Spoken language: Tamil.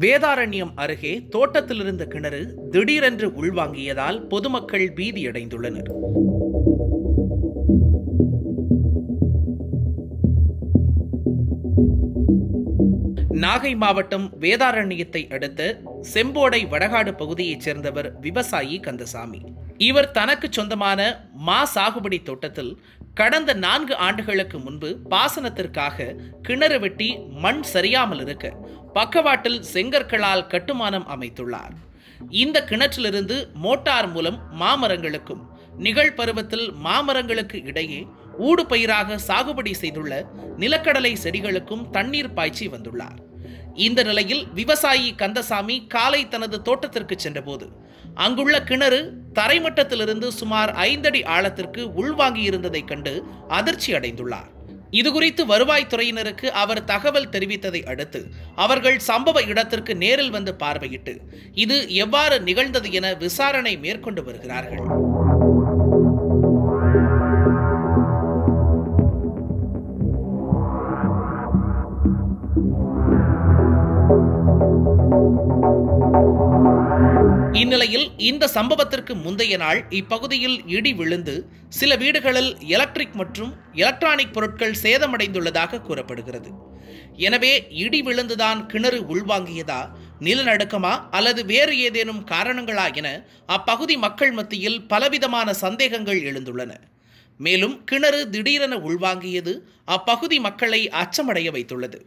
வேதாரண்யம் அருகே தோட்டத்தில் இருந்த கிணறு திடீரென்று உள்வாங்கியதால் பொதுமக்கள் பீதியடைந்துள்ளனர். நாகை மாவட்டம் வேதாரண்யத்தை அடுத்த செம்போடை வடகாடு பகுதியைச் சேர்ந்தவர் விவசாயி கந்தசாமி. இவர் தனக்கு சொந்தமான மா சாகுபடி தோட்டத்தில் கடந்த நான்கு ஆண்டுகளுக்கு முன்பு பாசனத்திற்காக கிணறு வெட்டி மண் சரியாமல் இருக்க பக்கவாட்டில் செங்கற்களால் கட்டுமானம் அமைத்துள்ளார். இந்த கிணற்றிலிருந்து மோட்டார் மூலம் மாமரங்களுக்கும் நிகழ் பருவத்தில் மாமரங்களுக்கு இடையே ஊடு பயிராக சாகுபடி செய்துள்ள நிலக்கடலை செடிகளுக்கும் தண்ணீர் பாய்ச்சி வந்துள்ளார். இந்த நிலையில் விவசாயி கந்தசாமி காலை தனது தோட்டத்திற்கு சென்றபோது அங்குள்ள கிணறு தரைமட்டத்திலிருந்து சுமார் ஐந்தடி ஆழத்திற்கு உள்வாங்கியிருந்ததைக் கண்டு அதிர்ச்சி அடைந்துள்ளார். இதுகுறித்து வருவாய்த்துறையினருக்கு அவர் தகவல் தெரிவித்ததை அடுத்து அவர்கள் சம்பவ இடத்திற்கு நேரில் வந்து பார்வையிட்டு இது எவ்வாறு நிகழ்ந்தது என விசாரணை மேற்கொண்டு வருகிறார்கள். இந்நிலையில் இந்த சம்பவத்திற்கு முந்தைய நாள் இப்பகுதியில் இடி விழுந்து சில வீடுகளில் எலக்ட்ரிக் மற்றும் எலக்ட்ரானிக் பொருட்கள் சேதமடைந்துள்ளதாக கூறப்படுகிறது. எனவே இடி விழுந்துதான் கிணறு உள்வாங்கியதா நிலநடுக்கமா அல்லது வேறு ஏதேனும் காரணங்களா என அப்பகுதி மக்கள் மத்தியில் பலவிதமான சந்தேகங்கள் எழுந்துள்ளன. மேலும் கிணறு திடீரென உள்வாங்கியது அப்பகுதி மக்களை அச்சமடைய வைத்துள்ளது.